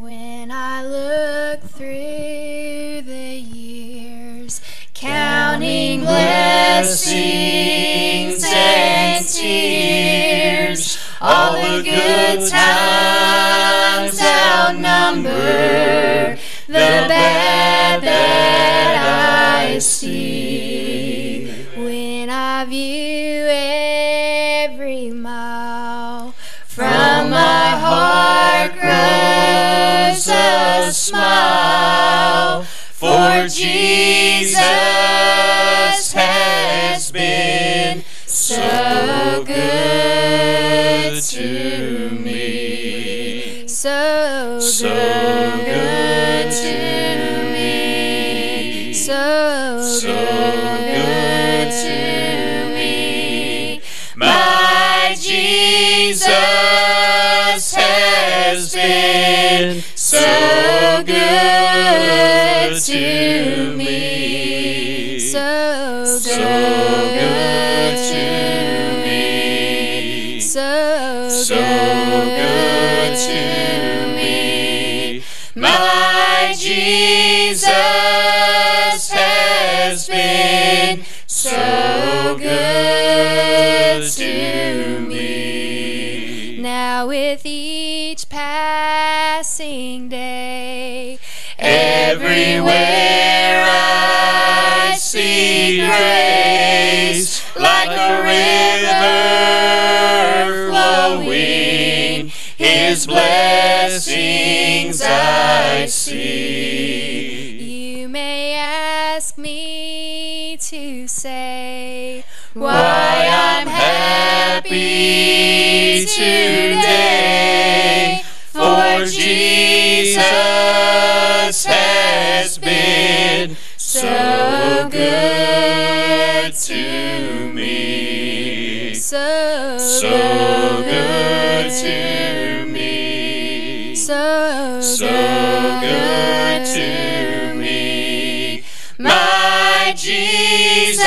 When I look through the years, counting blessings and tears, all the good times outnumber the bad that I see. When I view every for Jesus has been so good to me. So, So good good to me. So, So good good to me. My Jesus has been so good to me. My Jesus has been so good to me. Now with each passing day, Everywhere His blessings I see. you may ask me to say Why I'm happy today, for Jesus has been so good to me. So, So good to me. So, good to me. My Jesus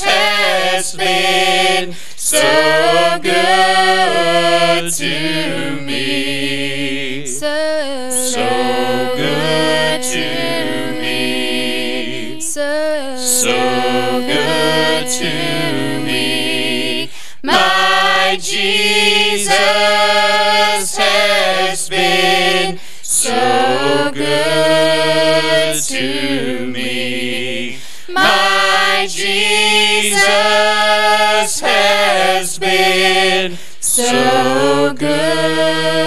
has been so good to me. So, So good to me. So, So good to me. My Jesus has been so good to me. My Jesus has been so good